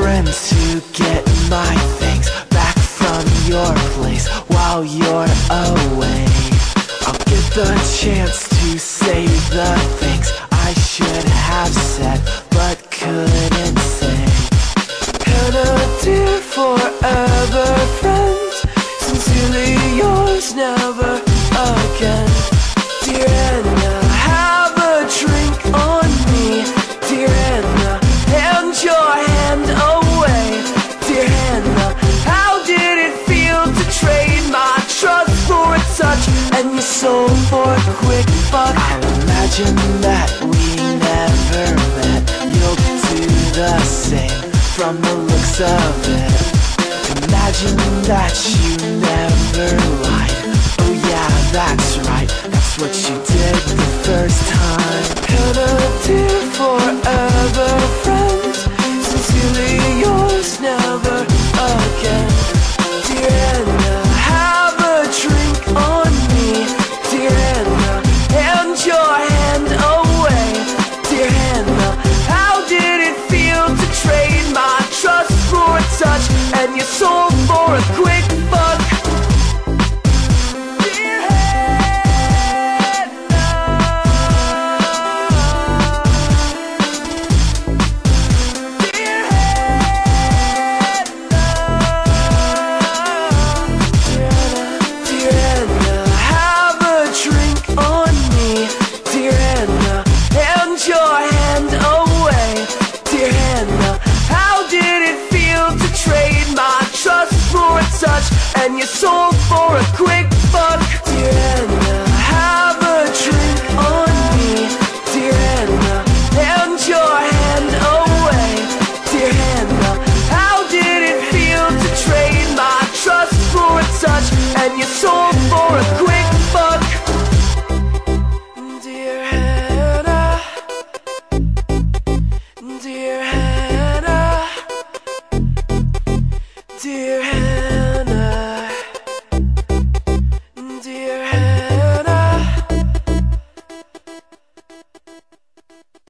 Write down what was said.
plan to get my things back from your place while you're away. I'll get the chance to say the things I should have said but couldn't say. Hannah, dear forever friend, sincerely yours never soul for quick buck? I'll imagine that we never met. You'll do the same from the looks of it. Imagine that you never lied. Oh yeah, that's right. That's what you did the first time. For a quick and your soul for a quick buck? Dear Anna, have a drink on me. Dear Anna, hand your hand away. Dear Hannah, how did it feel to trade my trust for a touch and your soul for a quick buck? Dear Hannah, dear Hannah, dear Hannah.